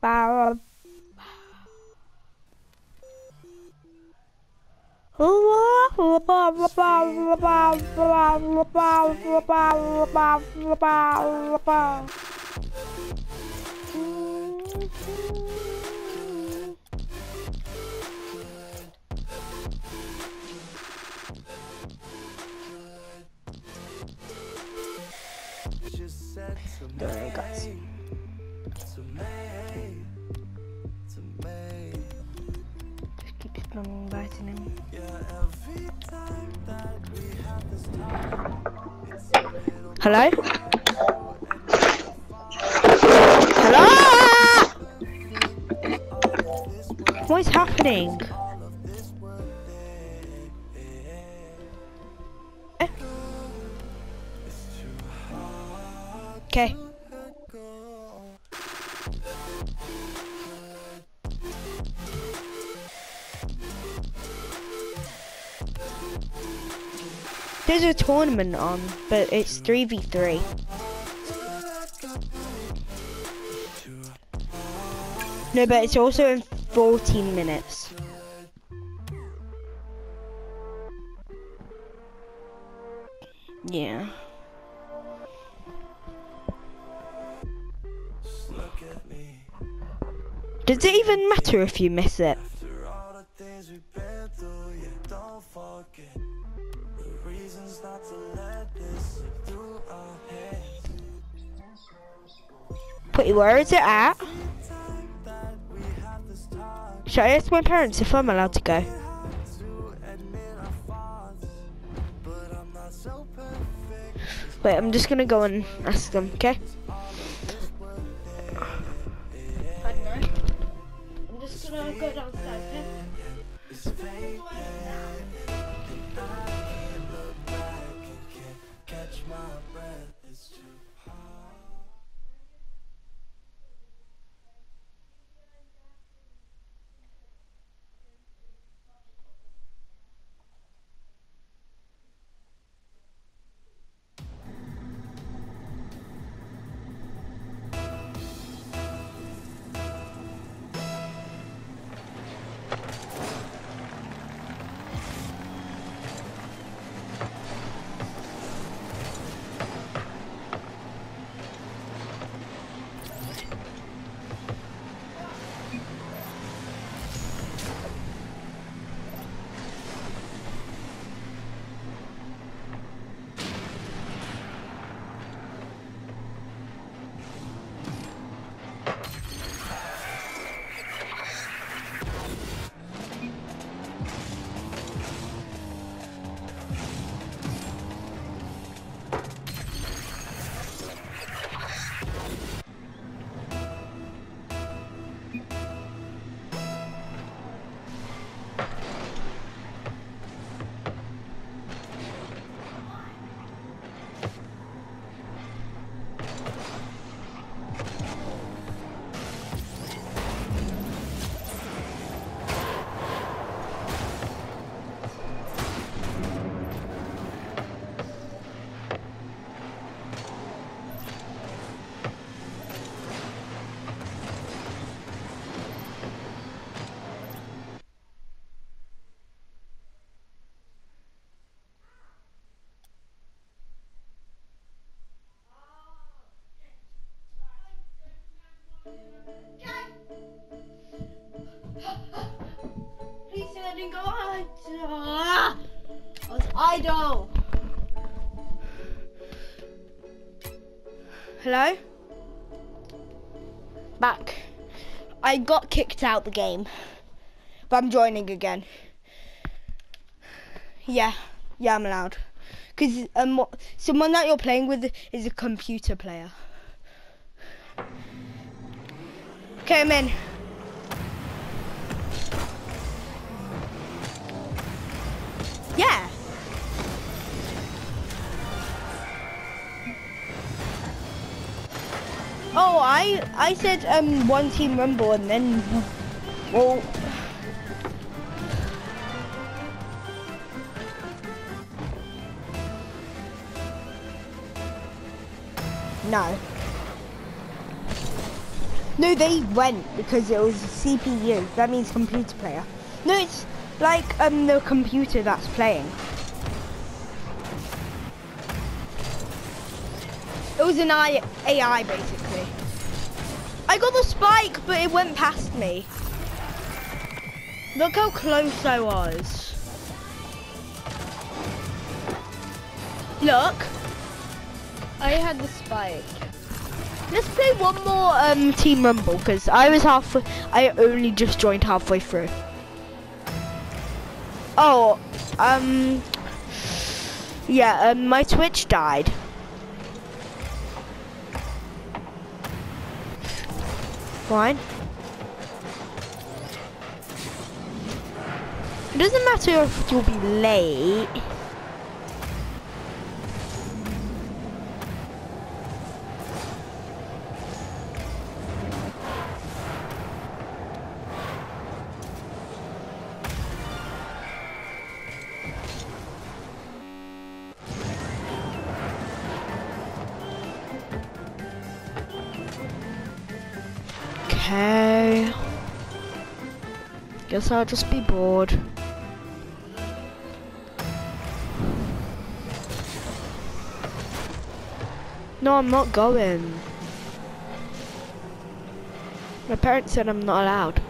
Bow. Don't Hello? Hello? What is happening? There's a tournament on, but it's 3v3. No, but it's also in 14 minutes. Yeah. Does it even matter if you miss it? Wait, where is it at? Should I ask my parents if I'm allowed to go? Wait, I'm just gonna go and ask them, okay? Please let me go on. I. Hello? Back. I got kicked out the game. But I'm joining again. Yeah. Yeah, I'm allowed. Because um, someone that you're playing with is a computer player. Okay, I'm in. Yeah. Oh, I I said um one team rumble and then well No. No, they went because it was CPU. That means computer player. No, it's like um the computer that's playing. It was an AI basically. I got the spike, but it went past me. Look how close I was. Look. I had the spike. Let's play one more um, Team Rumble because I was half. I only just joined halfway through. Oh, um, yeah. Um, my Twitch died. Fine. It doesn't matter if you'll be late. Guess I'll just be bored. No, I'm not going. My parents said I'm not allowed.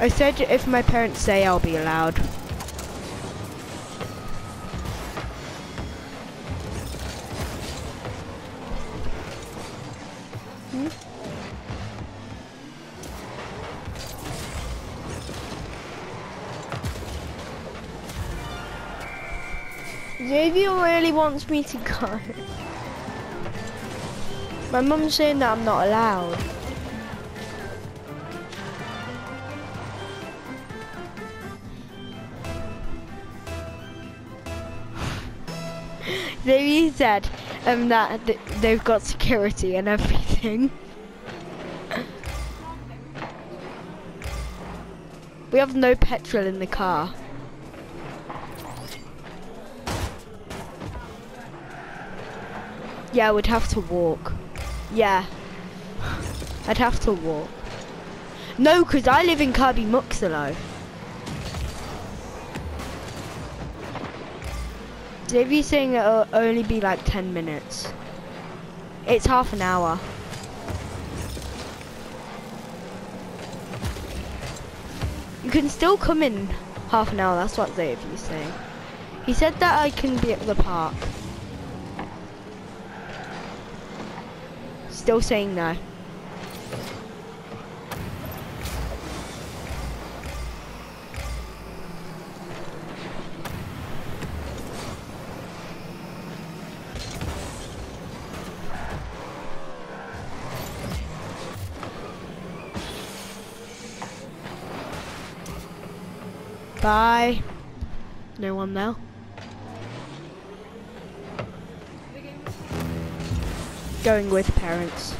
I said if my parents say I'll be allowed. Xavier really wants me to go. My mum's saying that I'm not allowed. Xavier said um, that th they've got security and everything. we have no petrol in the car. Yeah, I would have to walk. Yeah. I'd have to walk. No, because I live in Kirby Muxloe. Xavier's saying it'll only be like 10 minutes. It's half an hour. You can still come in half an hour, that's what Xavier's saying. He said that I can be at the park. Still saying no. Bye. No one now. Going with parents.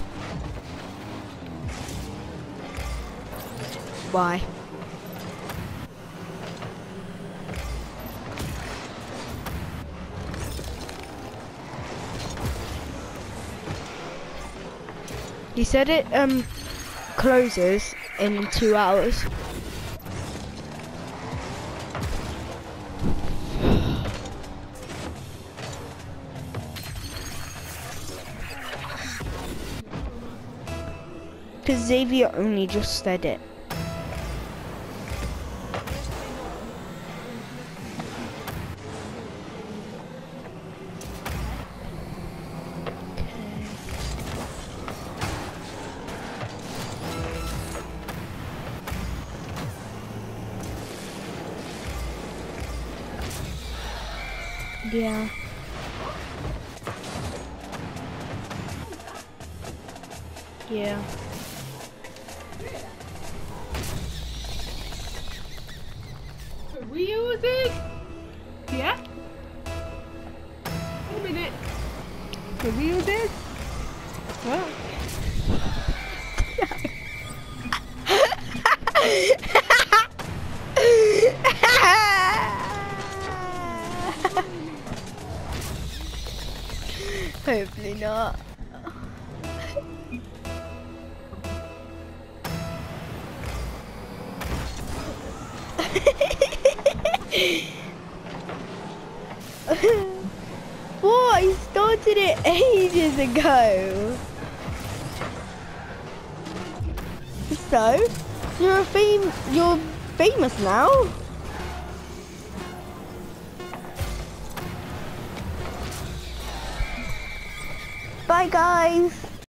Why? He said it um closes in two hours. Because Xavier only just said it. Yeah. Yeah. was. Yeah? Wait a minute. Did we use this? Well. Hopefully not. What? I started it ages ago. So, you're a fame. You're famous now. Bye, guys.